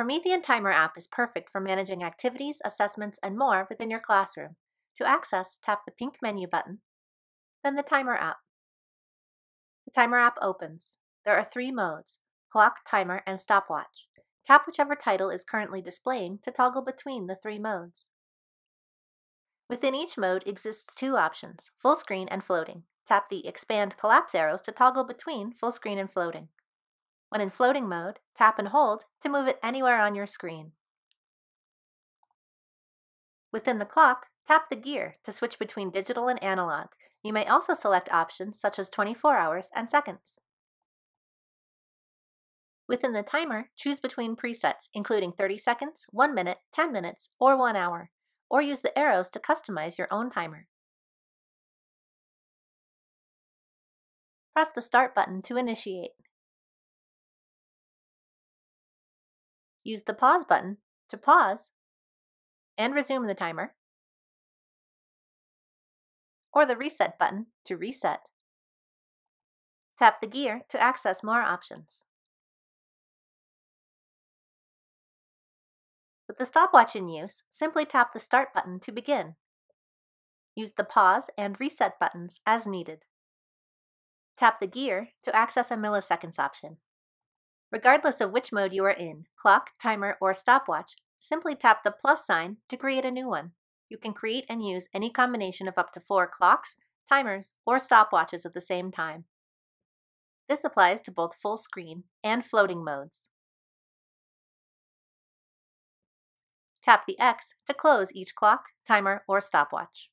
Promethean Timer app is perfect for managing activities, assessments, and more within your classroom. To access, tap the pink menu button, then the Timer app. The Timer app opens. There are three modes clock, timer, and stopwatch. Tap whichever title is currently displaying to toggle between the three modes. Within each mode exists two options, full screen and floating. Tap the expand collapse arrows to toggle between full screen and floating. When in floating mode, tap and hold to move it anywhere on your screen. Within the clock, tap the gear to switch between digital and analog. You may also select options such as 24 hours and seconds. Within the timer, choose between presets, including 30 seconds, 1 minute, 10 minutes, or 1 hour, or use the arrows to customize your own timer. Press the Start button to initiate. Use the Pause button to pause and resume the timer, or the Reset button to reset. Tap the gear to access more options. With the stopwatch in use, simply tap the Start button to begin. Use the Pause and Reset buttons as needed. Tap the gear to access a milliseconds option. Regardless of which mode you are in, clock, timer, or stopwatch, simply tap the plus sign to create a new one. You can create and use any combination of up to four clocks, timers, or stopwatches at the same time. This applies to both full screen and floating modes. Tap the X to close each clock, timer, or stopwatch.